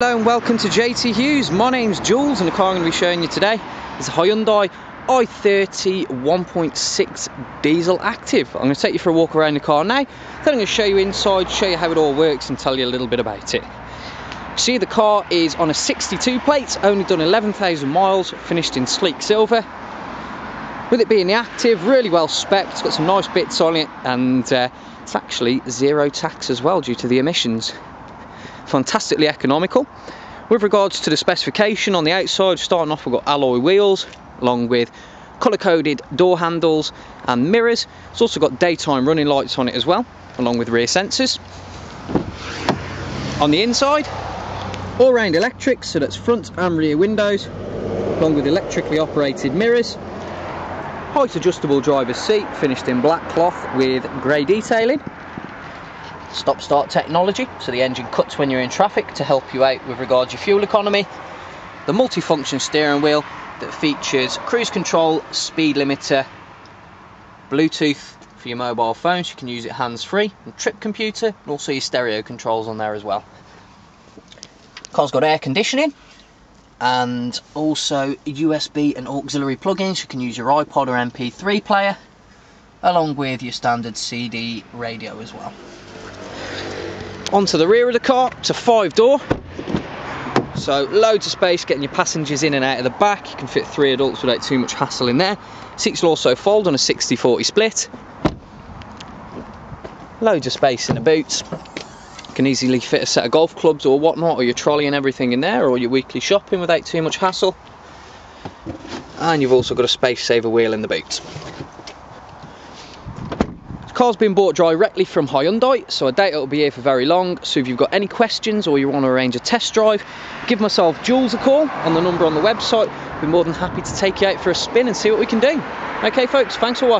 Hello and welcome to JT Hughes. My name's Jules and the car I'm going to be showing you today is a Hyundai i30 1.6 diesel active. I'm going to take you for a walk around the car now, then I'm going to show you inside, show you how it all works and tell you a little bit about it. See the car is on a 62 plate, only done 11,000 miles, finished in sleek silver. With it being the active, really well spec it's got some nice bits on it and uh, it's actually zero tax as well due to the emissions fantastically economical. With regards to the specification on the outside, starting off we've got alloy wheels along with colour-coded door handles and mirrors. It's also got daytime running lights on it as well, along with rear sensors. On the inside, all-round electric, so that's front and rear windows, along with electrically operated mirrors. Height adjustable driver's seat, finished in black cloth with grey detailing stop start technology so the engine cuts when you're in traffic to help you out with regards to your fuel economy. The multifunction steering wheel that features cruise control speed limiter bluetooth for your mobile phones so you can use it hands-free and trip computer and also your stereo controls on there as well. Car's got air conditioning and also USB and auxiliary plugins. You can use your iPod or MP3 player along with your standard CD radio as well onto the rear of the car it's a five door. So loads of space getting your passengers in and out of the back. You can fit three adults without too much hassle in there. Seats will also fold on a 60-40 split. Loads of space in the boots. You can easily fit a set of golf clubs or whatnot or your trolley and everything in there or your weekly shopping without too much hassle. And you've also got a space saver wheel in the boot car's been bought directly from Hyundai, so I doubt it'll be here for very long. So if you've got any questions or you want to arrange a test drive, give myself Jules a call on the number on the website. I'll be more than happy to take you out for a spin and see what we can do. Okay folks, thanks for watching.